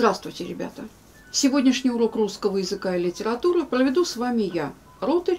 Здравствуйте, ребята! Сегодняшний урок русского языка и литературы проведу с вами я, Ротарь